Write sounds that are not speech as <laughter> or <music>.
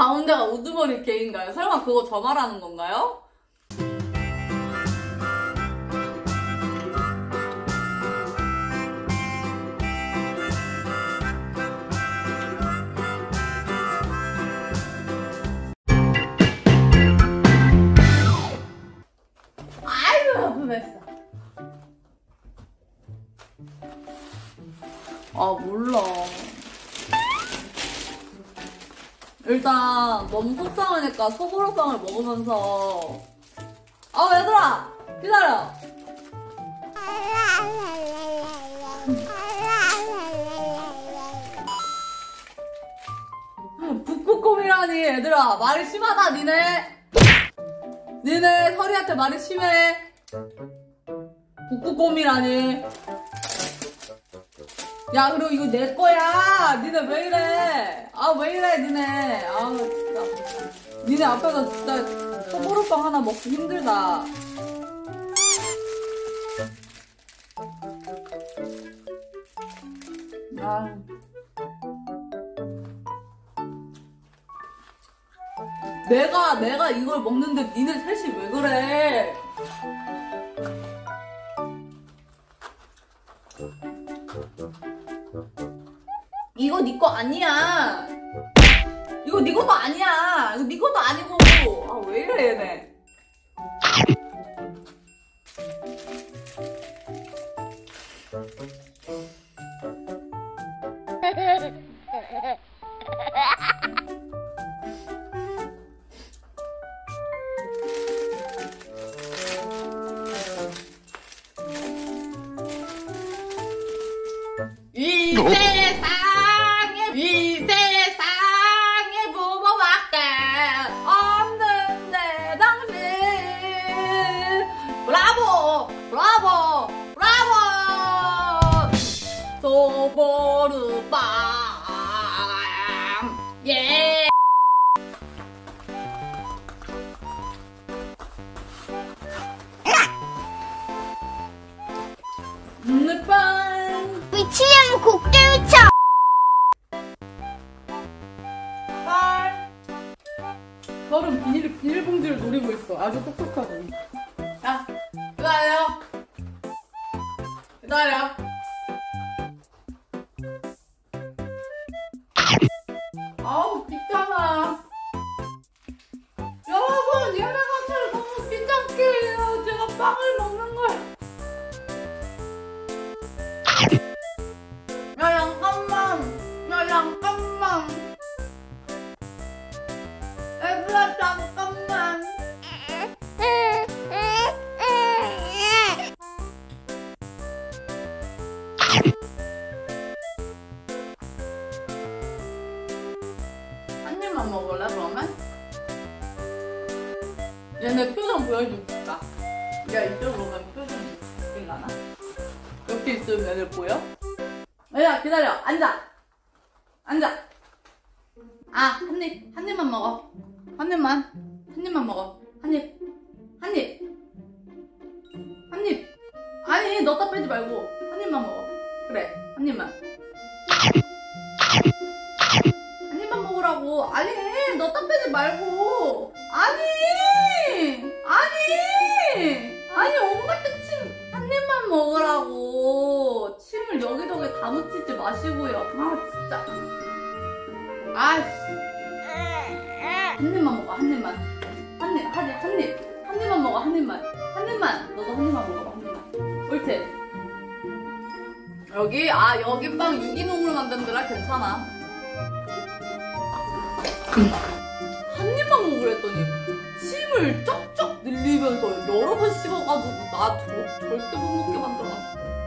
가운데가 우두머리 개인가요? 설마 그거 저 말하는 건가요? 아 몰라 일단 너무 속상하니까 소보로빵을 먹으면서. 아 얘들아 기다려. 북극곰이라니 얘들아. 말이 심하다 니네. 니네 서리한테 말이 심해. 북극곰이라니 야 그리고 이거 내 거야. 니네 왜 이래? 아 왜 이래 니네? 아 진짜 니네 앞에서 진짜 소보루빵 하나 먹기 힘들다. 아 내가 내가 이걸 먹는데 니네 셋이 왜 그래 이거 네 거 아니야. 이거 네 것도 아니야. 이거 네 것도 아니고. 아, 왜 이래, 얘네. <laughs> 세상에 이 세상에 부모밖에 없는데 당신. 브라보 브라보 브라보. 소보르빵. 예. 눈빵 위치면 곡대 위쳐 딸. 서른 비닐, 비닐봉지를 노리고 있어. 아주 똑똑하고. 야, 기다려. 기다려. 아우, 귀찮아. 여러분, 얘네가 너무 귀찮게 해요. 제가 빵을 먹는 걸. 한 입만 먹을래 그러면? 얘네 표정 보여줄까? 야 이쪽으로 가면 표정이 바뀌려나? 이렇게 있으면 애들 보여? 얘야 기다려 앉아 앉아 아, 한 입, 한 입만 먹어. 한 입만, 한 입만 먹어. 한 입, 말고. 아니, 아니, 아니, 엄마한테 침, 한 입만 먹으라고. 침을 여기저기 다 묻히지 마시고요. 아, 진짜. 아이씨. 한 입만 먹어, 한 입만. 한 입, 한 입, 한 입. 한 입만 먹어, 한 입만. 한 입만. 너도 한 입만 먹어봐, 한 입만. 옳지? 여기, 아, 여기 빵 유기농으로 만든 데라 괜찮아. 한 입만 먹으랬더니 침을 쩍쩍 늘리면서 여러 번 씹어가지고 나 저, 절대 못 먹게 만들어놨어.